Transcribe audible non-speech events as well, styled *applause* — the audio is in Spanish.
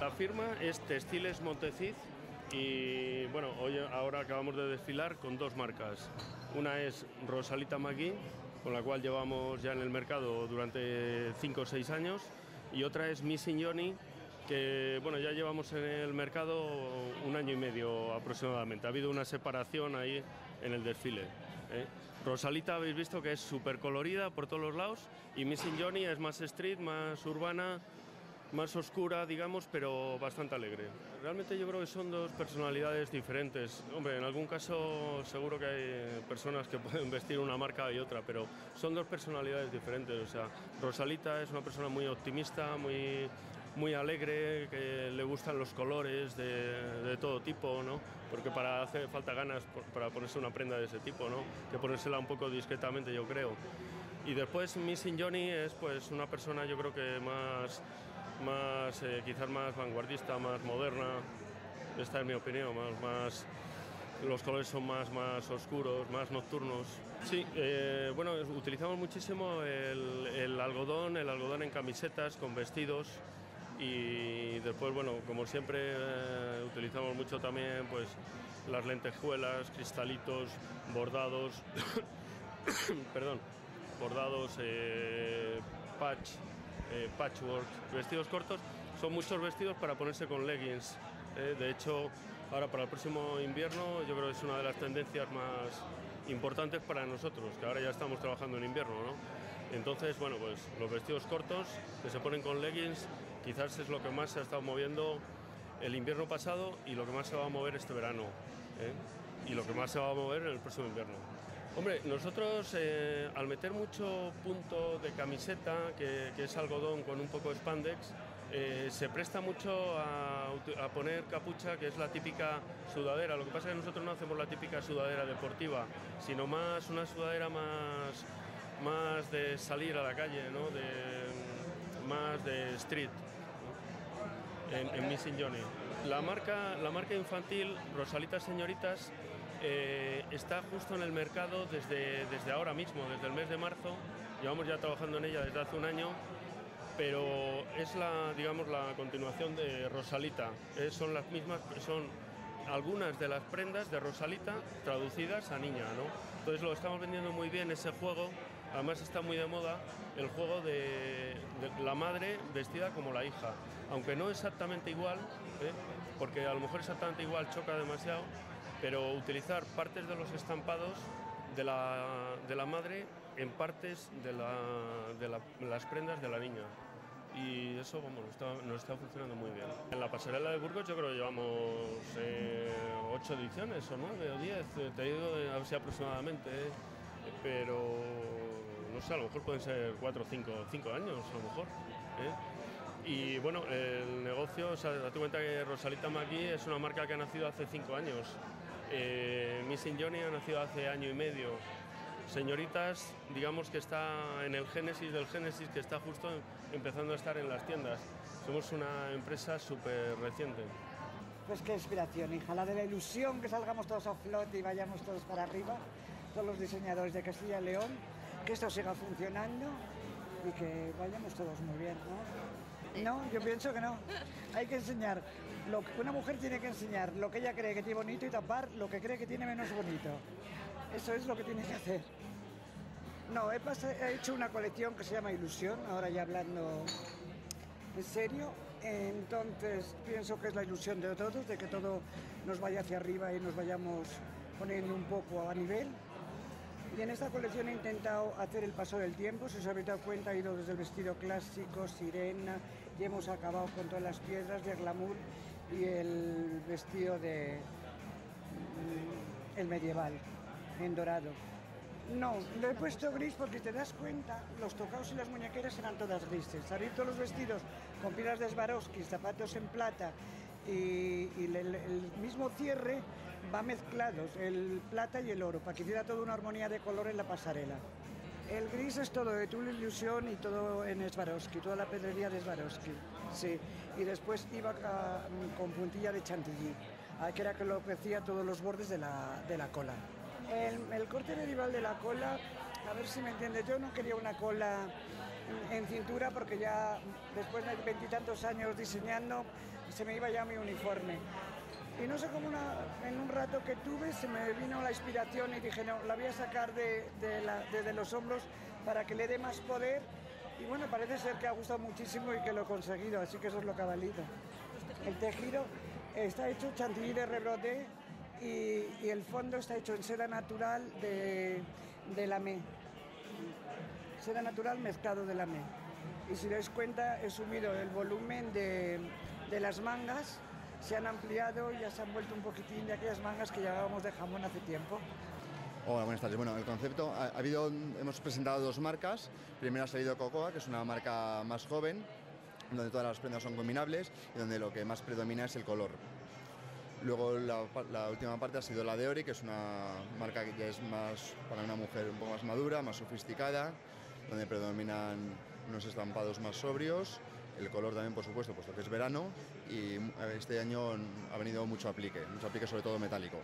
La firma es Textiles Montecid y bueno, hoy ahora acabamos de desfilar con dos marcas. Una es Rosalita Magui, con la cual llevamos ya en el mercado durante 5 o 6 años, y otra es Missing Johnny, que bueno, ya llevamos en el mercado un año y medio aproximadamente. Ha habido una separación ahí en el desfile. ¿eh? Rosalita habéis visto que es súper colorida por todos los lados y Missing Johnny es más street, más urbana, más oscura, digamos, pero bastante alegre. Realmente yo creo que son dos personalidades diferentes. Hombre, en algún caso seguro que hay personas que *laughs* pueden vestir una marca y otra, pero son dos personalidades diferentes. O sea, Rosalita es una persona muy optimista, muy, muy alegre, que le gustan los colores de, de todo tipo, ¿no? Porque para hacer falta ganas por- para ponerse una prenda de ese tipo, ¿no? Que ponérsela un poco discretamente, yo creo. Y después Missing Johnny es pues una persona yo creo que más, más eh, quizás más vanguardista, más moderna. Esta es mi opinión, más, más los colores son más, más oscuros, más nocturnos. Sí, eh, bueno, utilizamos muchísimo el, el algodón, el algodón en camisetas, con vestidos y después, bueno, como siempre eh, utilizamos mucho también pues las lentejuelas, cristalitos, bordados, *coughs* perdón, bordados, eh, patch, eh, patchwork, vestidos cortos. Son muchos vestidos para ponerse con leggings. De hecho, ahora para el próximo invierno yo creo que es una de las tendencias más importantes para nosotros, que ahora ya estamos trabajando en invierno, ¿no? Entonces, bueno, pues los vestidos cortos que se ponen con leggings quizás es lo que más se ha estado moviendo el invierno pasado y lo que más se va a mover este verano. ¿eh? Y lo que más se va a mover en el próximo invierno. Hombre, nosotros eh, al meter mucho punto de camiseta, que, que es algodón con un poco de spandex, eh, se presta mucho a, a poner capucha, que es la típica sudadera. Lo que pasa es que nosotros no hacemos la típica sudadera deportiva, sino más una sudadera más, más de salir a la calle, ¿no? de, más de street. En, Missing Johnny. La marca, la marca infantil Rosalitas Señoritas eh, está justo en el mercado desde, desde ahora mismo, desde el mes de marzo. Llevamos ya trabajando en ella desde hace un año, pero es la, digamos, la continuación de Rosalita. Eh, son las mismas, son algunas de las prendas de Rosalita traducidas a niña, ¿no? Entonces lo estamos vendiendo muy bien ese juego. Además está muy de moda el juego de, la madre vestida como la hija, aunque no exactamente igual, ¿eh? porque a lo mejor exactamente igual choca demasiado, pero utilizar partes de los estampados de la, de la madre en partes de, la- de la- las prendas de la niña. Y eso vamos, está- funcionando muy bien. En la pasarela de Burgos yo creo que llevamos eh, ocho ediciones o nueve o diez, eh, te digo eh, así aproximadamente, pero no sé, a lo mejor pueden ser cuatro o cinco, cinco años a lo mejor. ¿eh? Y bueno, el negocio, o sea, date cuenta que Rosalita Magui es una marca que ha nacido hace cinco años. Eh, Missing Johnny ha nacido hace año y medio. Señoritas, digamos que está en el génesis del génesis, que está justo empezando a estar en las tiendas. Somos una empresa súper reciente. Pues qué inspiración, hija, la de la ilusión, que salgamos todos a flote y vayamos todos para arriba, todos los diseñadores de Castilla y León, que esto siga funcionando y que vayamos todos muy bien, ¿no? No, yo pienso que no. Hay que enseñar, lo que una mujer tiene que enseñar lo que ella cree que tiene bonito y tapar lo que cree que tiene menos bonito. Eso es lo que tiene que hacer. No, he, he hecho una colección que se llama Ilusión, ahora ya hablando en serio. Entonces pienso que es la ilusión de todos, de que todo nos vaya hacia arriba y nos vayamos poniendo un poco a nivel. Y en esta colección he intentado hacer el paso del tiempo, si os habéis dado cuenta, he ido desde el vestido clásico, sirena, y hemos acabado con todas las piedras de glamour y el vestido de mm, el medieval, en dorado. No, lo he puesto gris porque te das cuenta, los tocados y las muñequeras eran todas grises. Salir todos los vestidos con piedras de Swarovski, zapatos en plata y, el mismo cierre va mezclados, el plata y el oro, para que hiciera toda una armonía de color en la pasarela. El gris es todo de Tul Ilusión y todo en Swarovski, toda la pedrería de Swarovski. Sí, y después iba ca- con puntilla de chantilly. que era que lo crecía todos los bordes de la, de la cola. El, el, corte medieval de la cola, a ver si me entiendes, yo no quería una cola en, en cintura porque ya después de veintitantos años diseñando se me iba ya mi uniforme. Y no sé cómo en un rato que tuve se me vino la inspiración y dije, no, la voy a sacar de, de, la, de, de los hombros para que le dé más poder. Y bueno, parece ser que ha gustado muchísimo y que lo he conseguido, así que eso es lo cabalito. El tejido está hecho chantilly de rebrote y, y, el fondo está hecho en seda natural de, de lamé. Seda natural mezclado de lamé. Y si dais cuenta, he subido el volumen de, de las mangas se han ampliado y ya se han vuelto un poquitín de aquellas mangas que llevábamos de jamón hace tiempo. Hola, buenas tardes. Bueno, el concepto, ha, ha, habido, hemos presentado dos marcas. Primero ha salido Cocoa, que es una marca más joven, donde todas las prendas son combinables y donde lo que más predomina es el color. Luego la, la, última parte ha sido la de Ori, que es una marca que ya es más para una mujer un poco más madura, más sofisticada, donde predominan unos estampados más sobrios el color también, por supuesto, puesto que es verano y este año ha venido mucho aplique, mucho aplique sobre todo metálico.